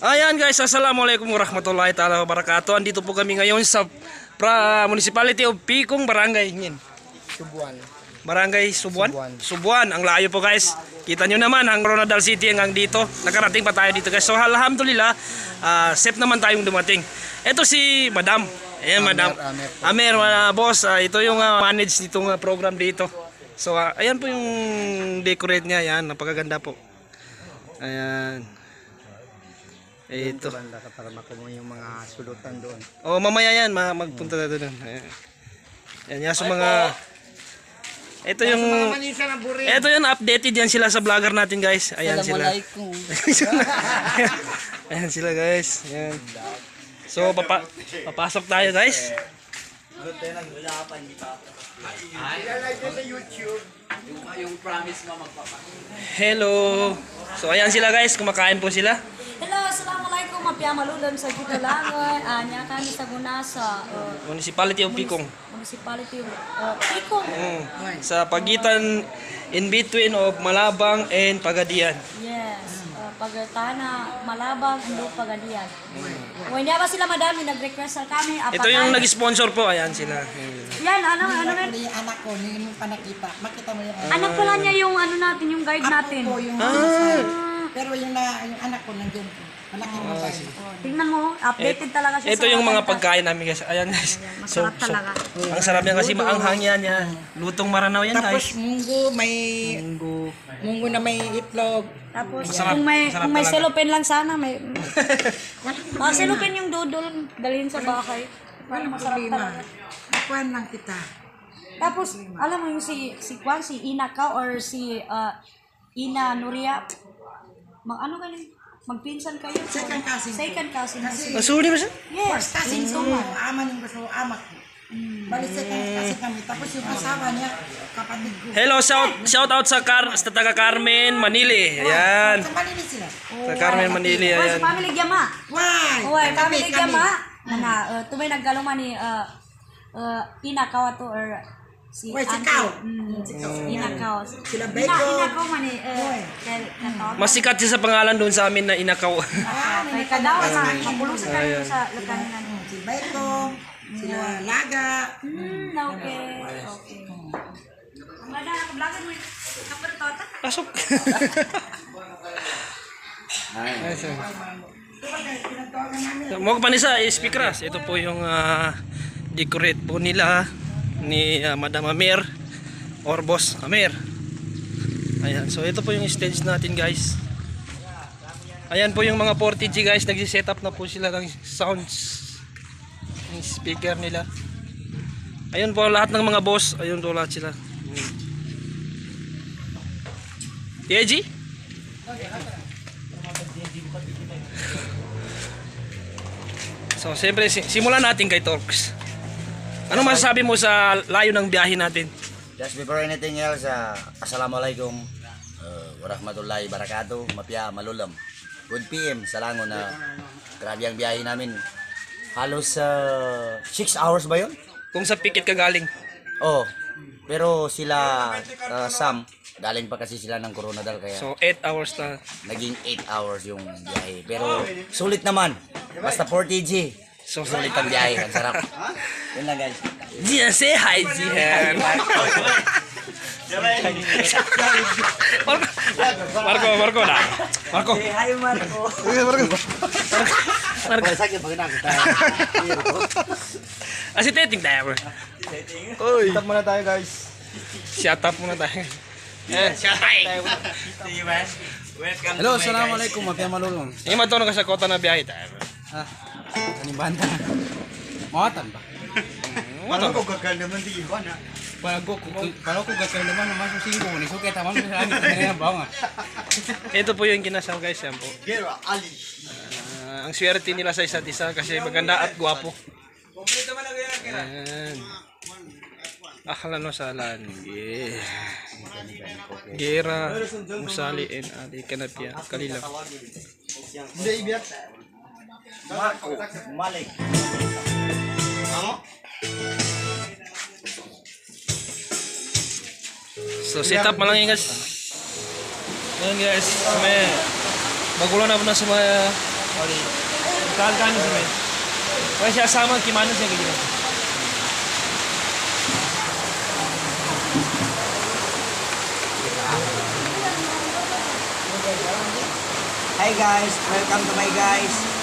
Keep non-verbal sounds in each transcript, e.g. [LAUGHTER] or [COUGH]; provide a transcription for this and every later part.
Ayan guys, assalamualaikum warahmatullahi taala wabarakatuh. Andito po kami ngayon sa pra, Municipality of Picong, Barangay Ngin. Subuan. Barangay Subuan? Subuan. Subuan. Ang layo po guys. Kita nyo naman, ang Coronadal City hanggang dito. Nakarating pa tayo dito guys. So alhamdulillah, ah, safe naman tayong dumating. Ito si Madam. Ayan, Madam. Amer po. Amer, mga boss. ah, ito yung ah, manage nitong ah, program dito. So ah, ayan po yung decorate niya. Ayan, napakaganda po. Ayan. Ito. Banda ka para makuha yung mga sulutan doon. Oh, mamaya yan, ma magpunta na doon. Ayan. Yan, yan sa mga... Ito yung... Manisa na buri. Ito yung updated yan sila sa vlogger natin guys. Ayan sila. [LAUGHS] Ayan sila guys. Ayan. So, papa papasok tayo guys. Hello. So, ayan sila guys. Kumakain po sila. Mapya malulon sa Gito Langoy. Anya kami sa Gunasa, uh, Municipality of Picong. Municipality of uh, Picong. Mm. Sa pagitan in between of Malabang and Pagadian. Yes. Uh, Pagtana, Malabang, Indo, Pagadian. Kung hindi ba sila madami, nag-request sa kami. Ito yung nag-sponsor po. Ayan sila. Yan, ano, ano, ano, Yung anak ko, hindi mo pa nakita. Makita mo yung anak anak pala niya yung ano natin, yung guide natin. ko, yung Ah. Pero yung, na, yung anak ko nandiyan po. Malaki mo pa yun. Tingnan mo, updated talaga siya Ito yung mga pagkain namin guys. Ayan guys. So, Masarap talaga. ang sarap yan kasi maanghang yan. yan. Lutong maranaw yan Tapos guys. munggo, may Munggo. munggo na may itlog. Tapos Masarap, kung may masarap kung may talaga. cellophane lang sana may [LAUGHS] Ah, cellophane yung dudol dalhin sa bahay. Para Walang masarap problema. talaga. Nakuhan lang kita. Tapos alam mo yung si si Kwan si Ina ka or si ah, Ina Nuria mag ano galing magpinsan kayo. Second cousin. Second cousin. Kasi Masuri ba siya? Yes. first cousin ko mo, ama ng gusto, amak ko. Balik second cousin kami. Tapos yung asawa niya, kapatid ko. Hello, shout, shout out sa, Car sa taga Carmen, Manili. Ayan. Sa Manila sila. Sa Carmen, Manili. Oh, sa Ayan. family Gyama. Why? Kami, family. Gyama. Mana uh, tumay naggaluma ni uh, uh, Ina Kawato or si Oy, si. Kao. Mm, si Ina Kao. Sila Ina, Beko. Ina Kao man ni uh, kay katawag. Mas sikat siya sa pangalan doon sa amin na Inakaw. Ah, [LAUGHS] kay kadawa sa kayo sa lugar nila. Si Baito, sila Laga. Hmm, okay. Okay. Mada, ako vlogger mo. Kapag tota. Pasok. So, Mo pa ni sa speakers. Ito po yung ah, decorate po nila ni ah, Madam Amir or Boss Amir. Ayan, so ito po yung stage natin guys. Ayan po yung mga 40G guys, nagsi-set up na po sila ng sounds ng speaker nila. Ayun po lahat ng mga boss, ayun po lahat sila. TG? So, siyempre, si- simulan natin kay Torx. Ano masasabi mo sa layo ng biyahe natin? Just before anything else, uh, Assalamualaikum uh, warahmatullahi wabarakatuh. Mapya malulam. Good PM sa Lango na grabe ang biyahe namin. Halos 6 hours ba yun? Kung sa pikit ka galing. Oh, pero sila uh, Sam, galing pa kasi sila ng Coronadal kaya So, 8 hours na. naging 8 hours yung biyahe. Pero sulit naman. Basta 40G. So, Sulit ang biyahe. Ang sarap. Yun lang guys. Jian, say hi, Jian. Marco, Marco na. Marco. Hi, Marco. Marco. Ah, si Teting tayo. Uy. Stop muna tayo guys. Shut up muna tayo. Eh, shut up. Hello, assalamualaikum. Mapya malulong. Hindi matulong ka sa kota na biyahe tayo. Ah, anong banda? Mawatan ba? Ano ko? Para ko, para ko gagawin naman naman sa singko ni so kita man sa amin kanina ba nga. Ito po yung kinasal guys, yan po. Ah, ang swerte nila sa isa't isa kasi maganda at gwapo. Ayan. Akala no salan. Yeah. Gera, Musali, and Ali Kanapia, Kalilang. Malik. So set up lang guys. Ayan guys, may magulo na po na sa mga Oli. Kahan-kahan sa may. Kaya siya asama, kimano siya ganyan. Hi guys, welcome to my guys.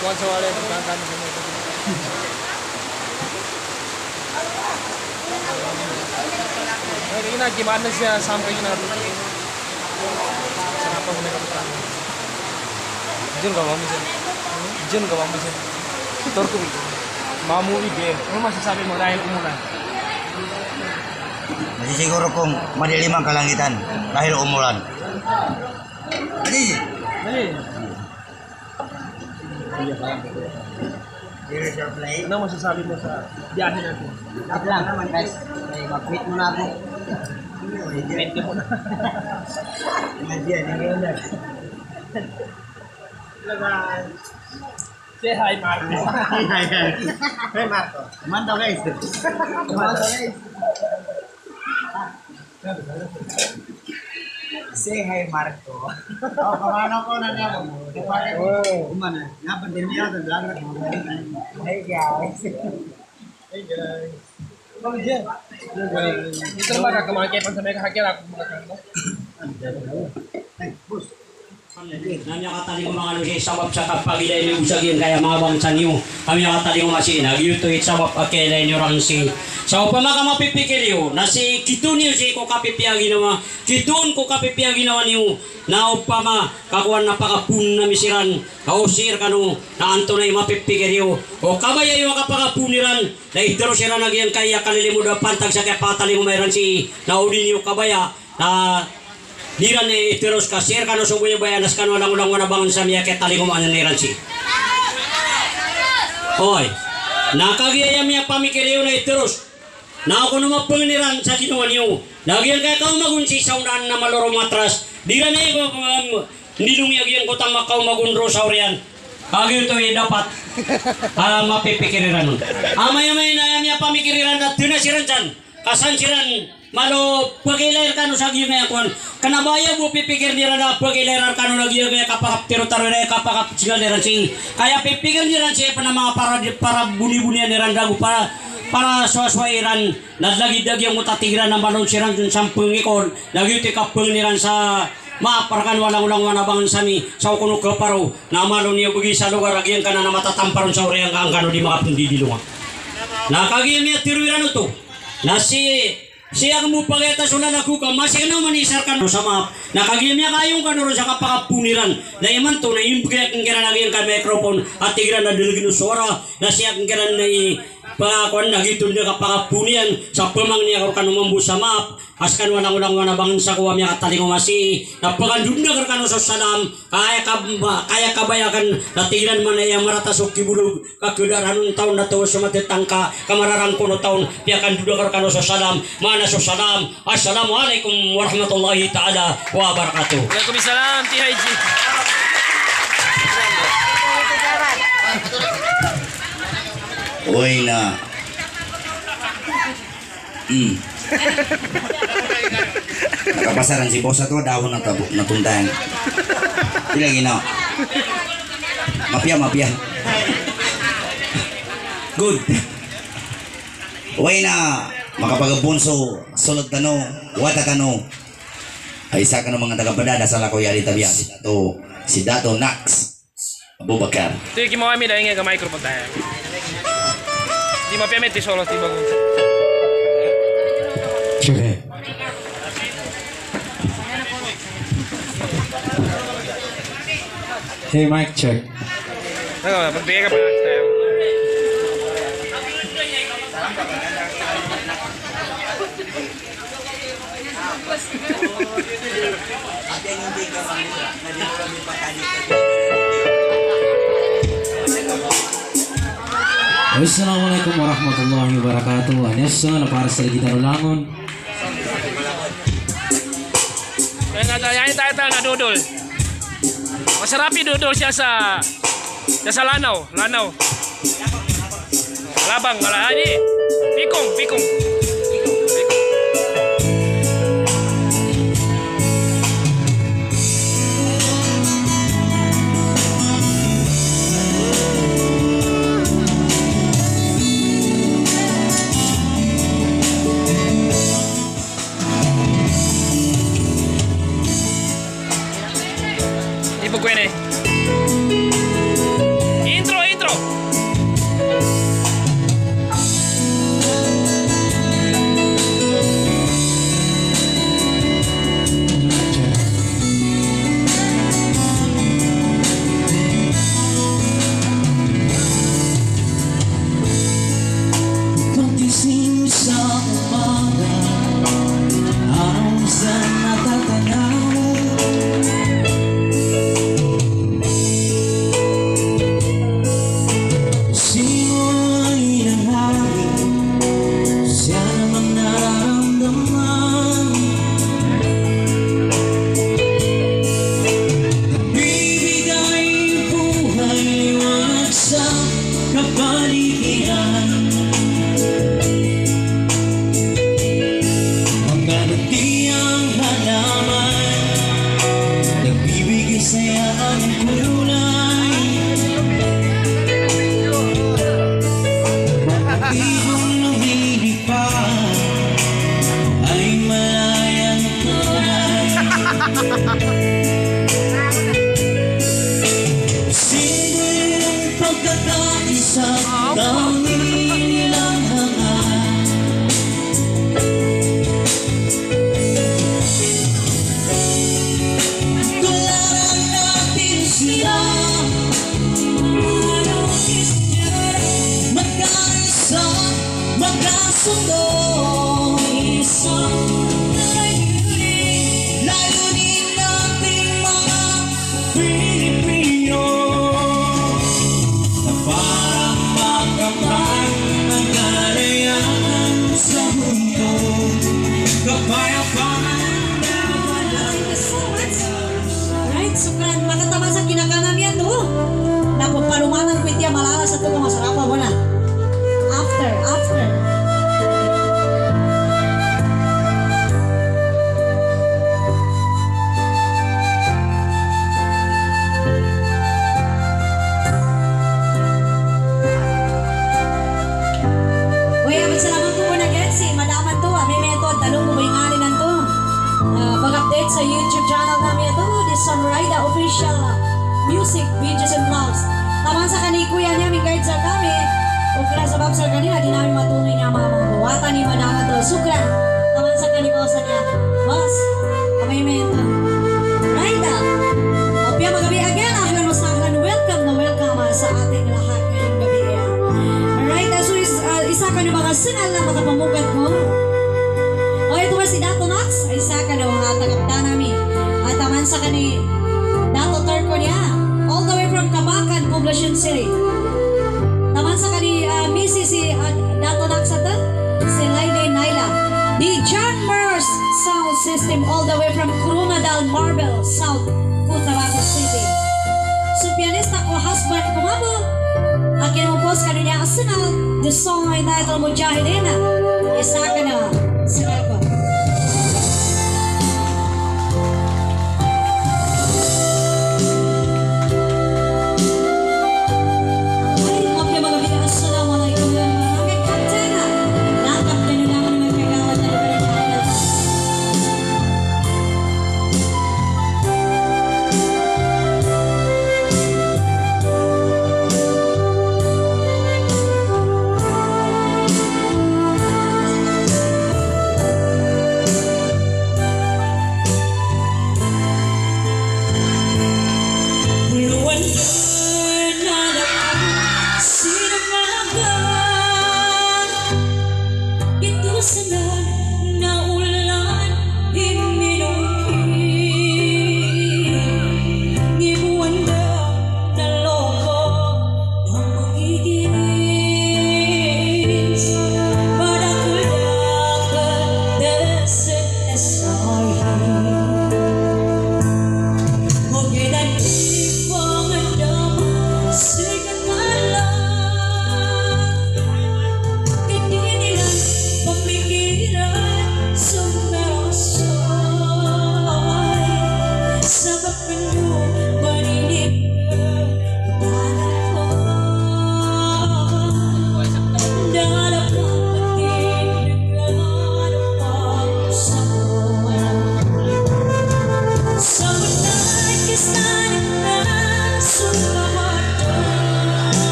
Jadi kau soal itu kahan-kahan sa may. Kaya na, kimano siya sama kayo na rutin. Sarap mo na kapitan. Jun ka mami siya. Jun ka mami siya. Torko Mamu ide. Ano masasabi mo dahil umulan? Masisiguro kong madilim ang kalangitan dahil umulan. Adi, Dali. Ano masasabi mo sa biyahe natin? At lang naman guys. Ay, mag-quit muna ako. Thank you muna. Say hi, Marco. Hey Marco. Mando guys. Mando guys. Say hi Marco. Oh, kamano ko na niya mo. Kapag oh, umana. Nga pa din niya sa vlog na mo. Hey guys. Hey guys. Bang Jen. Dito naman kakamangkipan sa may kahakil ako mga kanto. Hey, boss. Nanya katali ko mga nusi sabab sa kapagilay ni usagin kaya mga bangsa niyo. Kami katali ko masi nagyuto it sabab akilay ni ransi. Sa upama ka mapipikir yo na si kitun niyo si ko kapipiyagi nawa. Kitun ko kapipiyagi nawa niyo na upama kakuan na pakapun na misiran kausir kanu na anto na mapipikir yo. O kabaya yo kapakapuniran na itero sira nagyan kaya kalilimu da pantag sa kaya patali ko mayroon si naudi niyo kabaya na Diran ni itiros ka sir kano subunya bayanas kano lang ulang wana bangun sa miya ketali ko mana niran si. Hoy. Nakagiyaya miya pamikiriyo na itiros. Na ako naman panginiran sa ginawa niyo. Nagyan kaya kau magunsi sa unahan na maloro matras. Diran ni um, nilungyag yan ko tang makaw magunro sa oriyan. Kagyo to eh dapat ah, mapipikiriran nun. Amay-amay na yan pamikiriran at tinasiran dyan. Kasansiran malo pagilayar kanu sa giyo nga kon kanabaya mo pipikir nila na pagilayar kanu na giyo nga kapakap tiro taro na kapakap sila nila si kaya pipikir nila siya pa na mga para para buni-bunian nila dago para para swaswairan nadlagi dagyang mutatigiran ng balon siran dun sampung ikon lagi ti kapung niran sa. Maaparkan walang ulang wanabangan sami. Sa kuno kaparo na malo niya bugi sa lugar agyan ka na na matatamparon sa uriang ka ang kano di makapundidilunga Nakagiyam niya tiruiran to. Na si siya mo pageta sula na kuka masih na manisar kan sa map. Nakagiyam niya kayong kanuro sa kapakapuniran. Na iman to na imbigay kang kira nagyan ka microphone at tigira na dilgin suara na siya kang kira na i pangakon na gito niya kapakapunian sa pamang niya kanong mambu sa map. Askan walang ulang wana bangun sa kuwa niya kataling umasi. Napakandun na kano sa salam. Kaya ka kaya kabayakan natigilan man ay marata sa kibulog kakudaran ng taon na to sa matitangka kamararang kuno taon piakan duda kano sa salam mana sa salam assalamualaikum warahmatullahi taala wabarakatuh Waalaikumsalam, TIG. Uy na. Hmm. Nakapasaran si boss ato dawon na tabo natuntahan. Pila gina. Mapya mapya. Good. Uy na makapagabunso sulod tano wata kano ay isa ka ng mga tagapadada sa lako yari tabiya si Dato si Dato Nax Abubakar Ito yung kami dahil nga microphone tayo. Di mapiamit solo ti bago. Hey mic check. Ano, magbigay ka pa ng tayo. Assalamualaikum warahmatullahi wabarakatuh. Anessa na para sa Ligitan Ulangon. Kaya nga tayo, yan tayo tayo na dudol. Masarap yung dudol siya sa siya sa lanaw, lanaw. Labang, malahani. Pikong, pikong. Pikong. Winnie. si si Dato Naksata, si lady Naila. The John Mers Sound System all the way from Corona Marble, South Cotabato City. So pianista ko husband ko mamo, akin mo boss kanina asinal, the song ay title mo Jahidina, isa ka na, sinapa.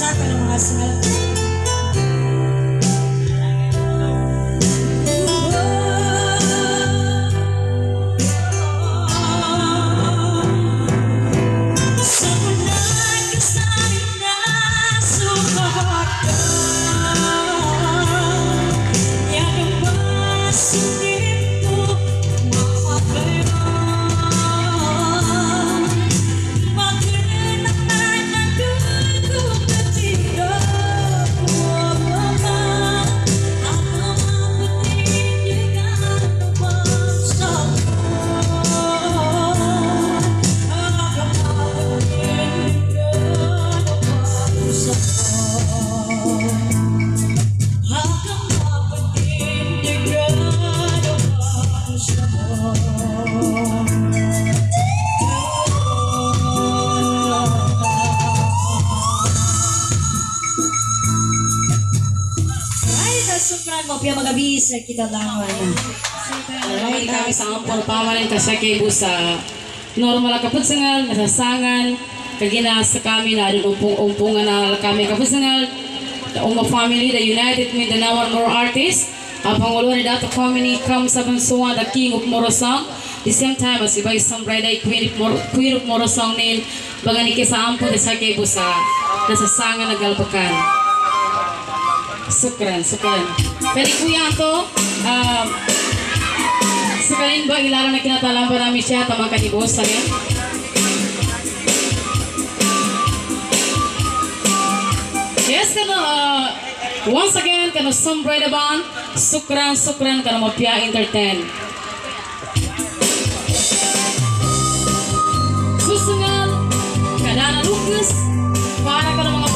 Sa ka ng mga singal. Nasukran mo piya magabis kita lang. Alright, kami sa ampon pamanin kasi kay busa. Normal kaputsangal, nasasangan, kagina sa kami na adun umpung-umpungan na kami kaputsangal, the Uma family, the United Mindanao Moro Artists, ang Pangulo ni Dato Family, come sa Bansuan, the King of Morosang, the same time as iba'y Sambreda, Queen of, Mor Queen of Morosang nin, bagani kay sa ampon, sa kay busa, nasasangan nagalpakan. Sukran, sukran. Pero kuya to, um, Sekalin ba ilalang na kinatalang pa namin siya tamang kanibos sa niya? Yes, kano, uh, once again, kano Sombrero Band, Sukran, Sukran, kano Mapia Entertain. Susunod, kadana Lucas, para ka ng mga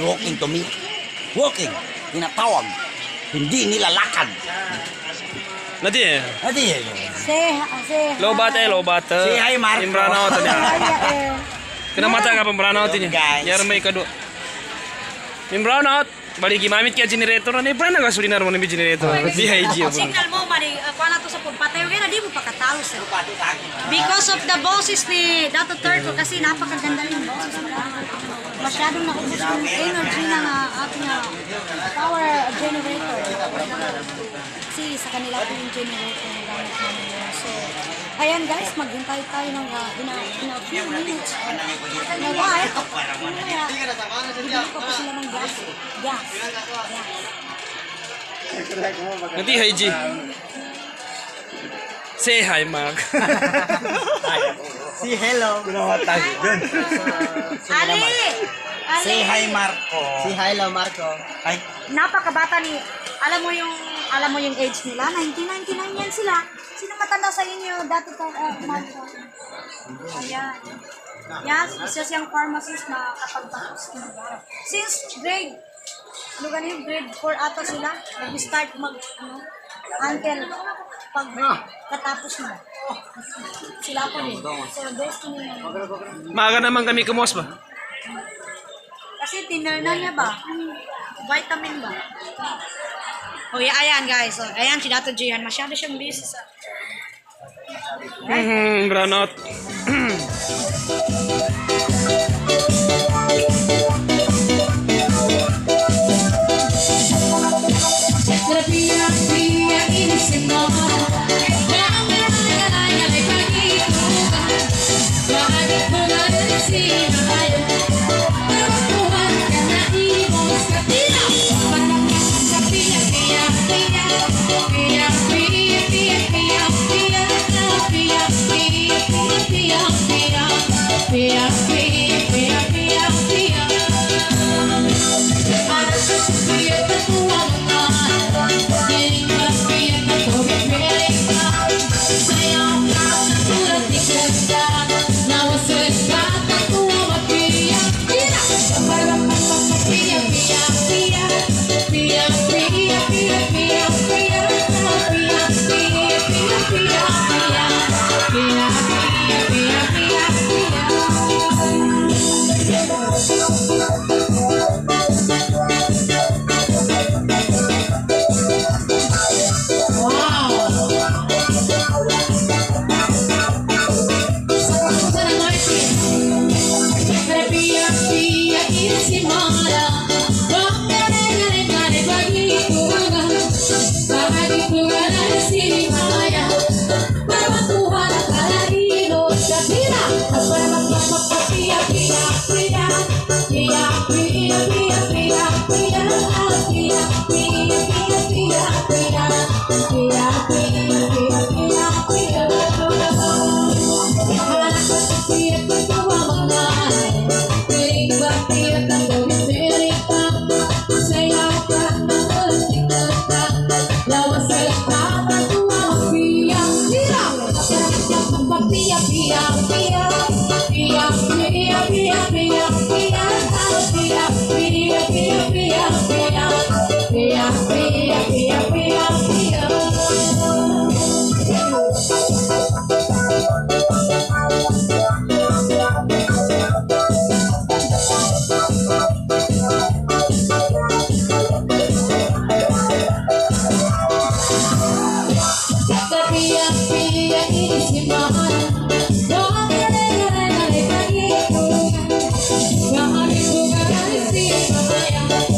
Walking to me. Walking. Tinatawag. Hindi nilalakad. nadi eh. Adi, Say, say. Lobat eh, lobat. Say hi, Marco. Yung brown out niya. eh. Kinamata ka pang brown out niya. Balik gimamit kaya generator na. Ibra na gasolina mo na may generator. Di hygiene. Signal mo, mali, uh, kuha na to sa pagpatayo. Kaya na di mo pakatalos. Eh. Because of the boses ni Dato Turco kasi napakaganda rin yung boses nila. Masyadong nakubos yung energy ng ating power generator. Kasi sa kanila po yung generator na gamit namin. So, Ayan guys, maghintay tayo ng uh, ina, ina few minutes. Na while, mamaya, bibili ko pa sila ng gas. Gas. Nanti hi G. Say hi Mark. Si hello. Ginawa tayo dun. Ali! Ali! Say hi, Marco. Si hello, Marco. Ay, Napakabata ni, alam mo yung, alam mo yung age nila? 1999 yan sila. Sino matanda sa inyo? Dati ka, uh, Marco. Ayan. Yan, isa siyang pharmacist na kapagtapos ng Since grade, ano ganun, grade 4 ata sila, nag-start mag, ano, until pag katapos mo. Sila po din. So, destiny na yun. Maaga naman kami kumos ba? Kasi dinner na niya ba? Vitamin ba? Oh, ayan guys. So, ayan si Dato Jihan. Masyado siyang busy sa... Hmm, granot. Thank you. Bahkan bukan si bahaya.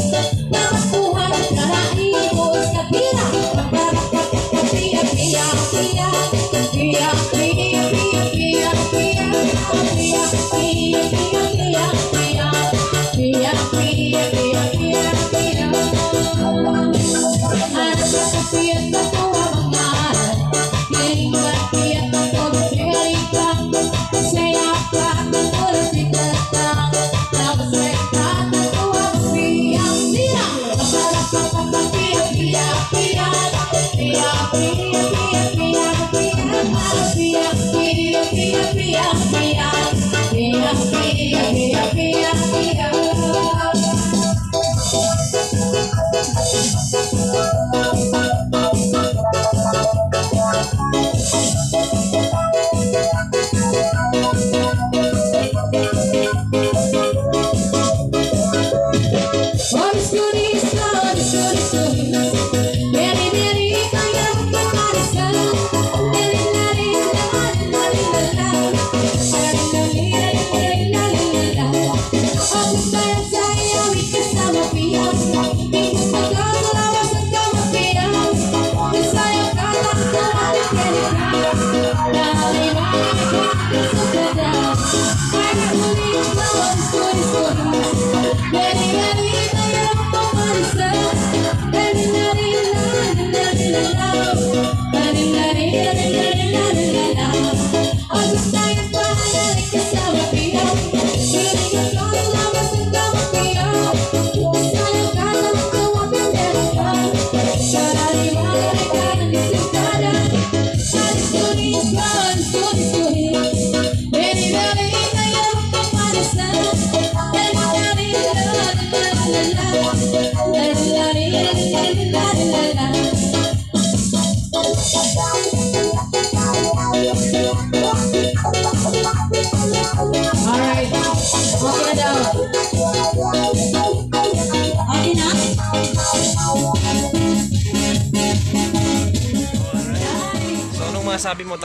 Masabi mo?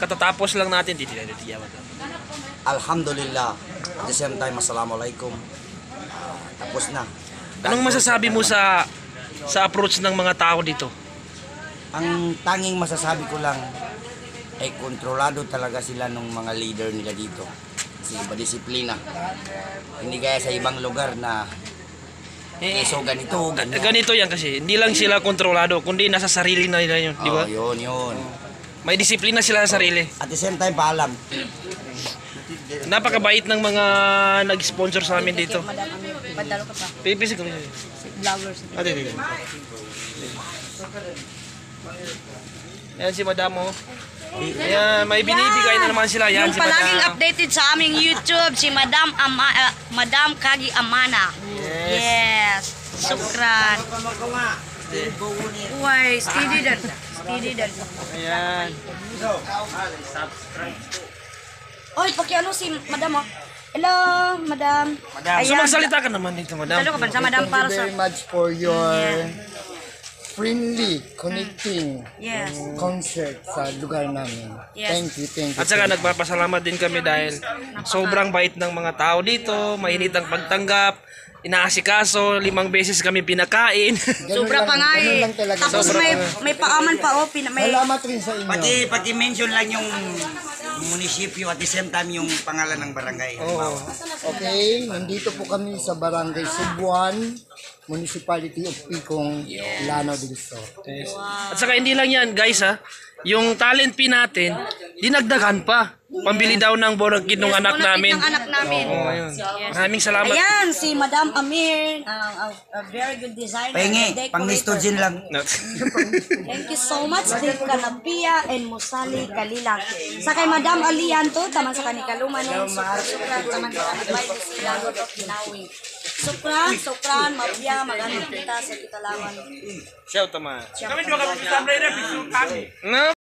Katatapos lang natin. Di, di, di, di, di, Alhamdulillah. At the same time, Assalamualaikum. Ah, tapos na. Anong masasabi mo sa sa approach ng mga tao dito? Ang tanging masasabi ko lang ay kontrolado talaga sila ng mga leader nila dito. Kasi iba disiplina. Hindi gaya sa ibang lugar na eh, so ganito, ganyan. Ganito yan kasi, hindi lang sila kontrolado, kundi nasa sarili na nila yun, di ba? Oh, yun, yun. May disiplina sila sa sarili. At the same time, paalam. Napakabait ng mga nag-sponsor sa amin dito. Padalo ka pa. Pipisik ko. Vloggers. Ate, ate. Yan si Madam oh. Ayan, may binibigay na naman sila. Yan Yung si palaging Madam. updated sa aming YouTube, si Madam Ama, ah, Madam Kagi Amana. Yes. Sukran. Uy, steady dan. Steady dan. Ayan. Oy, pakiano si Madam oh. Hello, Madam. Madam, so magsalita ka naman dito, Madam. Talo ka ba sa Madam para sa... very much for your friendly connecting Yes. concert sa lugar namin. Yes. Thank you, thank you. At saka nagpapasalamat din kami dahil sobrang bait ng mga tao dito, mainit ang pagtanggap, inaasikaso, limang beses kami pinakain. Ganun Sobra lang- pa nga eh. Tapos Sobra may pa may paaman pa oh, pina, may Salamat rin sa inyo. Pati, pati mention lang yung munisipyo at the same time yung pangalan ng barangay. Halimbawa. Okay, nandito po kami sa Barangay Subuan, Municipality of Picong, Lanao del Sur. At saka hindi lang yan, guys ha. Yung talent fee natin, dinagdagan pa. Pambili daw ng borokid ng anak namin. ng anak namin. Oo, ayun. Maraming salamat. Ayan, si Madam Amir, uh, a, a very good designer. Pahingi, pang nistogen lang. [LAUGHS] Thank you so much, Dave Kanapia and Musali Kalilang. Sa kay Madam Alian to, taman sa kanikaluman no, sukran, taman sa kanibay, sila, godot, ginawi. Sukran, sukran, mabya, magandang kita sa kitalawan. Shout out, man. Kami dua kami No?